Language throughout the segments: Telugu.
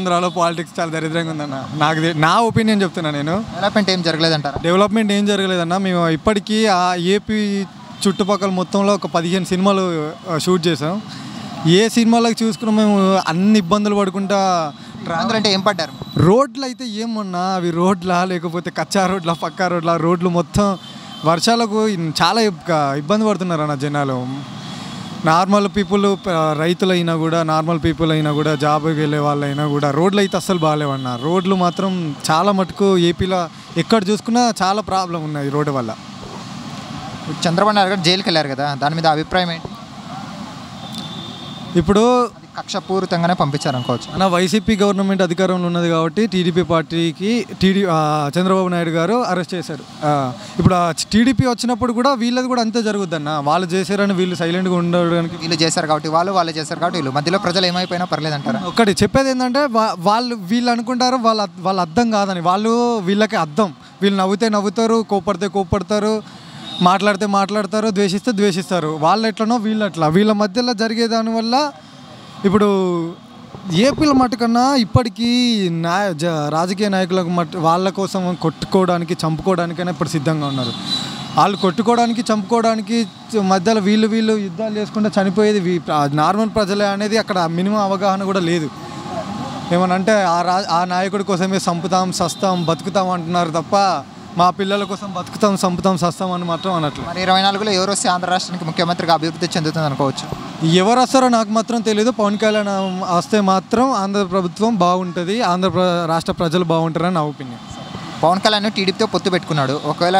ఆంధ్రాలో పాలిటిక్స్ చాలా దరిద్రంగా ఉందన్న. నాకు నా ఒపీనియన్ చెప్తున్నా నేను. డెవలప్మెంట్ ఏం జరగలేదంటారా? డెవలప్మెంట్ ఏం జరగలేదన్న. మేము ఇప్పటికీ ఆ ఏపీ చుట్టుపక్కల మొత్తంలో ఒక పదిహేను సినిమాలు షూట్ చేసాం ఏ సినిమాలకు చూసుకున్నా మేము అన్ని ఇబ్బందులు పడుకుంటా అందులో అంటే ఏం పడ్డారు? రోడ్లు అయితే ఏమన్నా అవి రోడ్లా లేకపోతే కచ్చా రోడ్లా పక్కా రోడ్లా రోడ్లు మొత్తం వర్షాలకు చాలా ఇబ్- ఇబ్బంది పడుతున్నారు అన్న జనాలు. నార్మల్ పీపుల్ రైతులైనా కూడా నార్మల్ పీపుల్ అయినా కూడా జాబ్కి వెళ్ళే వాళ్ళైనా కూడా రోడ్లు అయితే అస్సలు బాగాలేవన్న. రోడ్లు మాత్రం చాలా మటుకు ఏపీలో ఎక్కడ చూసుకున్నా చాలా ప్రాబ్లం ఉన్నాయి రోడ్డు వల్ల. చంద్రబాబు నాయుడు గారు జైలుకి వెళ్ళారు కదా దాని మీద అభిప్రాయం ఏంటి? ఇప్పుడు కక్షపూరితంగానే పంపించారు అనుకోవచ్చు మన వైసీపీ గవర్నమెంట్ అధికారంలో ఉన్నది కాబట్టి టీడీపీ పార్టీకి టీడీ చంద్రబాబు నాయుడు గారు అరెస్ట్ చేశారు. ఇప్పుడు టీడీపీ వచ్చినప్పుడు కూడా వీళ్ళది కూడా అంతే జరుగుద్దన్న. వాళ్ళు చేశారని వీళ్ళు సైలెంట్గా ఉండడానికి వీళ్ళు చేశారు కాబట్టి వాళ్ళు వాళ్ళు చేశారు కాబట్టి వీళ్ళు. మధ్యలో ప్రజలు ఏమైపోయినా పర్లేదంటారా? ఒకటి చెప్పేది ఏంటంటే వాళ్ళు వీళ్ళు అనుకుంటారు వాళ్ళ వాళ్ళ అర్థం కాదని. వాళ్ళు వీళ్ళకి అర్థం. వీళ్ళు నవ్వుతే నవ్వుతారు కోపడితే కోపడతారు మాట్లాడితే మాట్లాడతారు ద్వేషిస్తే ద్వేషిస్తారు. వాళ్ళు ఎట్లనో వీళ్ళు అట్లా. వీళ్ళ మధ్యలో జరిగే దానివల్ల ఇప్పుడు ఏపీల మటుకన్నా ఇప్పటికీ నాయ జ రాజకీయ నాయకులకు మట్ వాళ్ళ కోసం కొట్టుకోవడానికి చంపుకోవడానికైనా ఇప్పుడు సిద్ధంగా ఉన్నారు. వాళ్ళు కొట్టుకోవడానికి చంపుకోవడానికి మధ్యలో వీళ్ళు వీళ్ళు యుద్ధాలు చేసుకుంటే చనిపోయేది నార్మల్ ప్రజలే అనేది అక్కడ మినిమం అవగాహన కూడా లేదు. ఏమనంటే ఆ రా ఆ నాయకుడి కోసమే చంపుతాం సస్తాం బతుకుతాం అంటున్నారు తప్ప మా పిల్లల కోసం బతుకుతాం సంపుతాం సస్తాం అని మాత్రం అనట్లు. మరి ఇరవై నాలుగులో ఎవరు వస్తే ఆంధ్ర రాష్ట్రానికి ముఖ్యమంత్రిగా అభివృద్ధి చెందుతుంది అనుకోవచ్చు? ఎవరు వస్తారో నాకు మాత్రం తెలియదు పవన్ కళ్యాణ్ వస్తే మాత్రం ఆంధ్ర ప్రభుత్వం బాగుంటుంది ఆంధ్ర రాష్ట్ర ప్రజలు బాగుంటారని నా ఒపీనియన్. పవన్ కళ్యాణ్ టీడీపీతో పొత్తు పెట్టుకున్నాడు. ఒకవేళ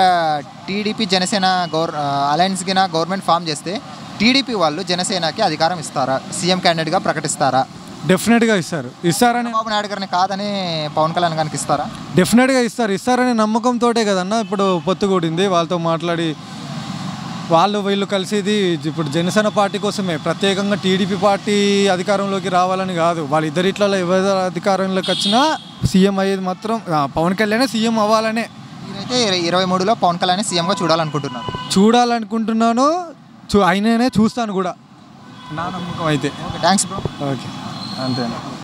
టీడీపీ జనసేన గవర్ అలయన్స్ గిన గవర్నమెంట్ ఫామ్ చేస్తే టీడీపీ వాళ్ళు జనసేనకి అధికారం ఇస్తారా? సీఎం క్యాండిడేట్గా ప్రకటిస్తారా? డెఫినెట్గా ఇస్తారు. ఇస్తారని చంద్రబాబు నాయుడు గారిని కాదని పవన్ కళ్యాణ్ గారికి ఇస్తారా? డెఫినెట్గా ఇస్తారు. ఇస్తారనే నమ్మకంతోటే కదన్నా ఇప్పుడు పొత్తు కూడింది. వాళ్ళతో మాట్లాడి వాళ్ళు వీళ్ళు కలిసేది ఇప్పుడు జనసేన పార్టీ కోసమే. ప్రత్యేకంగా టీడీపీ పార్టీ అధికారంలోకి రావాలని కాదు. వాళ్ళిద్దరిట్లలో ఎవరి అధికారంలోకి వచ్చినా సీఎం అయ్యేది మాత్రం పవన్ కళ్యాణే సీఎం అవ్వాలనే. ఇర- ఇరవై మూడులో పవన్ కళ్యాణ్ సీఎంగా చూడాలనుకుంటున్నారు. చూడాలనుకుంటున్నాను. చూ అయిననే చూస్తాను కూడా. నా నమ్మకం అయితే. Okay thanks bro. ఓకే. 啊对了。